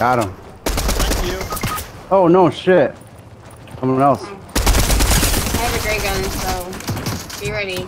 Got him. Thank you. Oh no shit. Someone else. I have a gray gun, so be ready.